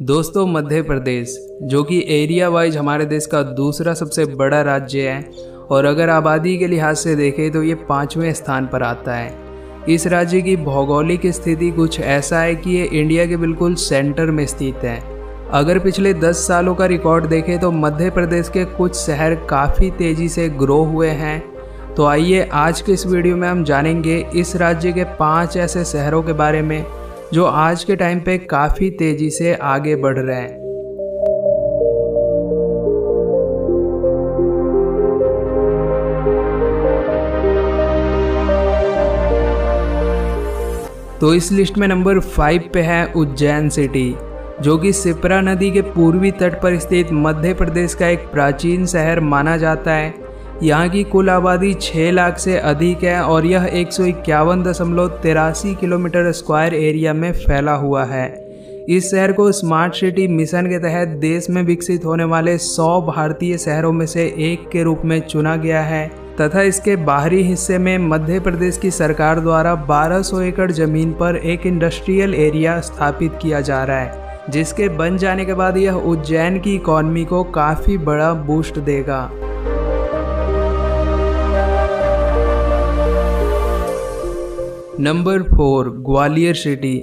दोस्तों, मध्य प्रदेश, जो कि एरिया वाइज हमारे देश का दूसरा सबसे बड़ा राज्य है, और अगर आबादी के लिहाज से देखें तो ये पाँचवें स्थान पर आता है। इस राज्य की भौगोलिक स्थिति कुछ ऐसा है कि ये इंडिया के बिल्कुल सेंटर में स्थित है। अगर पिछले 10 सालों का रिकॉर्ड देखें तो मध्य प्रदेश के कुछ शहर काफ़ी तेज़ी से ग्रो हुए हैं। तो आइए आज के इस वीडियो में हम जानेंगे इस राज्य के पाँच ऐसे शहरों के बारे में जो आज के टाइम पे काफ़ी तेज़ी से आगे बढ़ रहे हैं। तो इस लिस्ट में नंबर फाइव पे है उज्जैन सिटी, जो कि सिपरा नदी के पूर्वी तट पर स्थित मध्य प्रदेश का एक प्राचीन शहर माना जाता है। यहाँ की कुल आबादी 6 लाख से अधिक है और यह एक किलोमीटर स्क्वायर एरिया में फैला हुआ है। इस शहर को स्मार्ट सिटी मिशन के तहत देश में विकसित होने वाले 100 भारतीय शहरों में से एक के रूप में चुना गया है। तथा इसके बाहरी हिस्से में मध्य प्रदेश की सरकार द्वारा 1200 एकड़ ज़मीन पर एक इंडस्ट्रियल एरिया स्थापित किया जा रहा है, जिसके बन जाने के बाद यह उज्जैन की इकॉनमी को काफ़ी बड़ा बूस्ट देगा। नंबर फोर ग्वालियर सिटी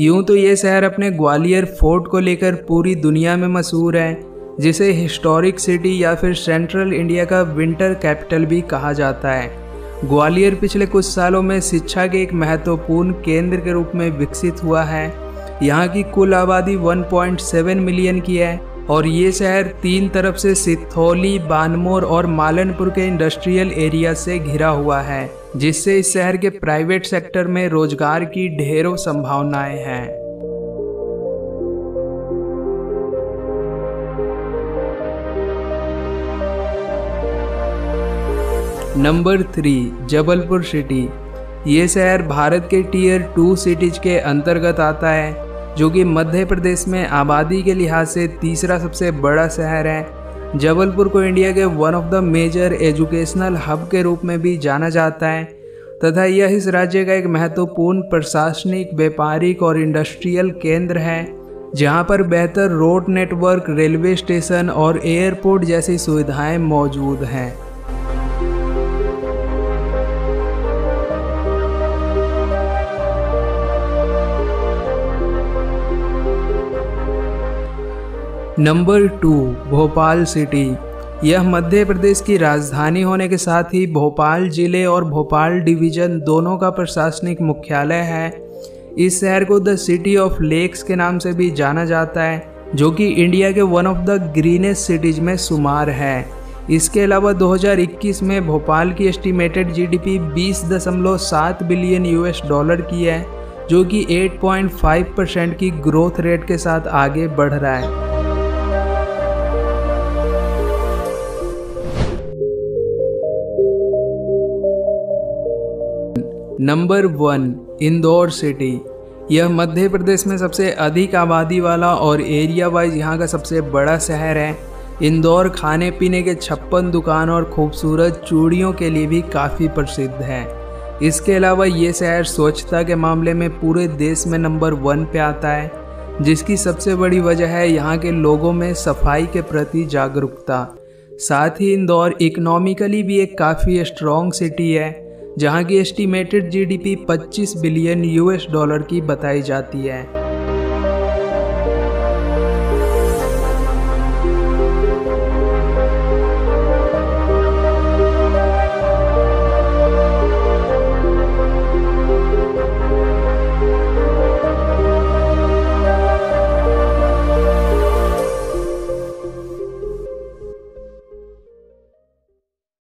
यूँ तो ये शहर अपने ग्वालियर फोर्ट को लेकर पूरी दुनिया में मशहूर है, जिसे हिस्टोरिक सिटी या फिर सेंट्रल इंडिया का विंटर कैपिटल भी कहा जाता है। ग्वालियर पिछले कुछ सालों में शिक्षा के एक महत्वपूर्ण केंद्र के रूप में विकसित हुआ है। यहाँ की कुल आबादी 1.7 मिलियन की है और ये शहर तीन तरफ़ से सिथौली बानमोर और मालनपुर के इंडस्ट्रियल एरिया से घिरा हुआ है। जिससे इस शहर के प्राइवेट सेक्टर में रोज़गार की ढेरों संभावनाएँ हैं। नंबर थ्री जबलपुर सिटी ये शहर भारत के टीयर टू सिटीज़ के अंतर्गत आता है, जो कि मध्य प्रदेश में आबादी के लिहाज से तीसरा सबसे बड़ा शहर है। जबलपुर को इंडिया के one of the major educational hub के रूप में भी जाना जाता है, तथा यह इस राज्य का एक महत्वपूर्ण प्रशासनिक, व्यापारिक और इंडस्ट्रियल केंद्र है, जहाँ पर बेहतर रोड नेटवर्क रेलवे स्टेशन और एयरपोर्ट जैसी सुविधाएँ मौजूद हैं। Number two, Bhopal city. यह मध्य प्रदेश की राजधानी होने के साथ ही भोपाल ज़िले और भोपाल डिवीज़न दोनों का प्रशासनिक मुख्यालय है। इस शहर को द सिटी ऑफ़ लेक्स के नाम से भी जाना जाता है, जो कि इंडिया के one of the greenest cities में शुमार है। इसके अलावा 2021 में भोपाल की estimated GDP 20.7 billion US dollar की है, जो कि 8.5 परसेंट की ग्रोथ रेट के साथ आगे बढ़ रहा है। नंबर वन इंदौर सिटी यह मध्य प्रदेश में सबसे अधिक आबादी वाला और एरिया वाइज यहाँ का सबसे बड़ा शहर है। इंदौर खाने पीने के छप्पन दुकान और खूबसूरत चूड़ियों के लिए भी काफ़ी प्रसिद्ध है। इसके अलावा ये शहर स्वच्छता के मामले में पूरे देश में नंबर वन पे आता है, जिसकी सबसे बड़ी वजह है यहाँ के लोगों में सफ़ाई के प्रति जागरूकता। साथ ही इंदौर इकोनॉमिकली भी एक काफ़ी स्ट्रॉन्ग सिटी है। जहाँ की estimated GDP 25 billion US dollar की बताई जाती है।